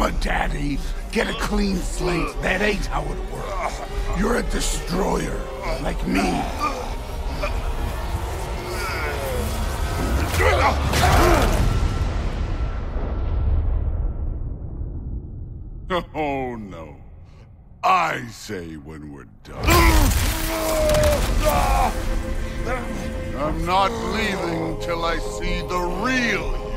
my daddy. Get a clean slate. That ain't how it works. You're a destroyer, like me. Oh no. I say when we're done. I'm not leaving till I see the real